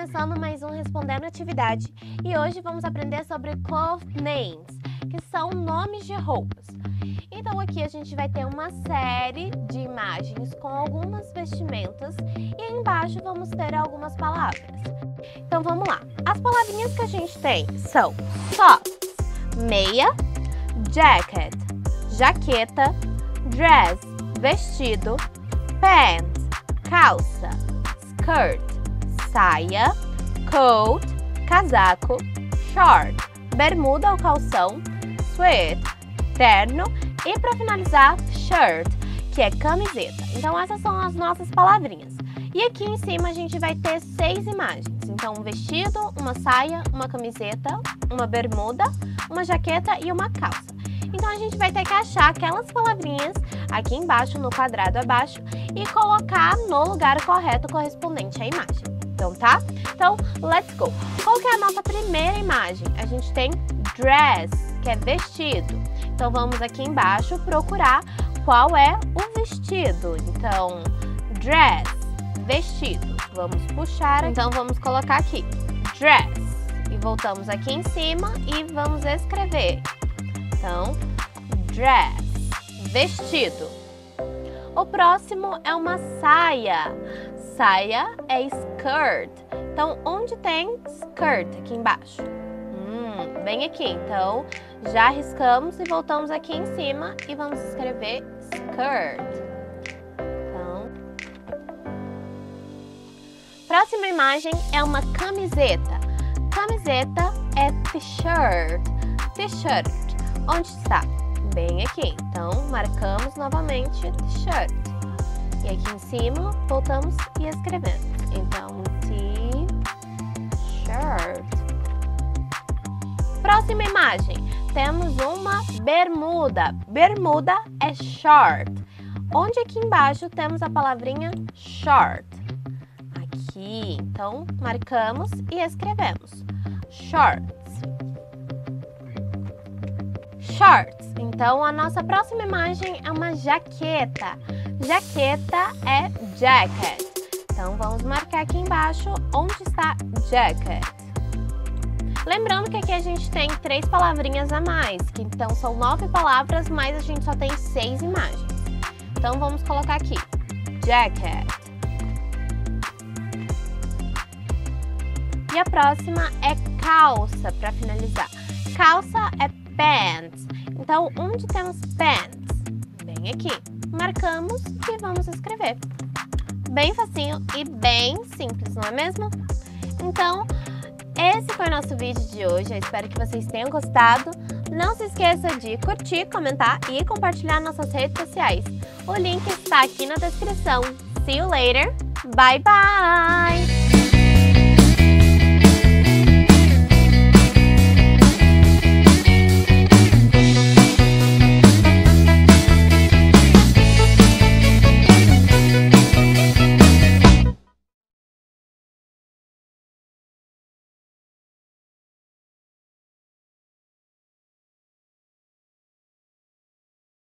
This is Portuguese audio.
começando mais um Respondendo Atividade e hoje vamos aprender sobre cloth names, que são nomes de roupas. Então aqui a gente vai ter uma série de imagens com algumas vestimentas e embaixo vamos ter algumas palavras. Então vamos lá. As palavrinhas que a gente tem são socks, meia, jacket, jaqueta, dress, vestido, pants, calça, skirt, saia, coat, casaco, short, bermuda ou calção, sweat, terno e para finalizar, shirt, que é camiseta. Então essas são as nossas palavrinhas. E aqui em cima a gente vai ter seis imagens. Então um vestido, uma saia, uma camiseta, uma bermuda, uma jaqueta e uma calça. Então a gente vai ter que achar aquelas palavrinhas aqui embaixo, no quadrado abaixo, e colocar no lugar correto correspondente à imagem. Então, tá? Então, let's go! Qual que é a nossa primeira imagem? A gente tem dress, que é vestido. Então, vamos aqui embaixo procurar qual é o vestido. Então, dress, vestido. Vamos puxar, então vamos colocar aqui, dress. E voltamos aqui em cima e vamos escrever. Então, dress, vestido. O próximo é uma saia. Saia é skirt. Então, onde tem skirt? Aqui embaixo. Hum, bem aqui. Então, já riscamos e voltamos aqui em cima e vamos escrever skirt. Então, próxima imagem é uma camiseta. Camiseta é t-shirt. T-shirt. Onde está? Bem aqui. Então, marcamos novamente t-shirt. E aqui em cima, voltamos e escrevemos. Então, t-shirt. Próxima imagem, temos uma bermuda. Bermuda é short. Onde aqui embaixo temos a palavrinha short? Aqui, então marcamos e escrevemos. Shorts. Shorts. Então a nossa próxima imagem é uma jaqueta. Jaqueta é jacket. Então vamos marcar aqui embaixo onde está jacket. Lembrando que aqui a gente tem três palavrinhas a mais, que então são nove palavras, mas a gente só tem seis imagens. Então vamos colocar aqui, jacket. E a próxima é calça, para finalizar. Calça é pants. Então, onde temos pants? Bem aqui. Marcamos e vamos escrever. Bem facinho e bem simples, não é mesmo? Então, esse foi o nosso vídeo de hoje, eu espero que vocês tenham gostado. Não se esqueça de curtir, comentar e compartilhar nossas redes sociais. O link está aqui na descrição. See you later. Bye, bye!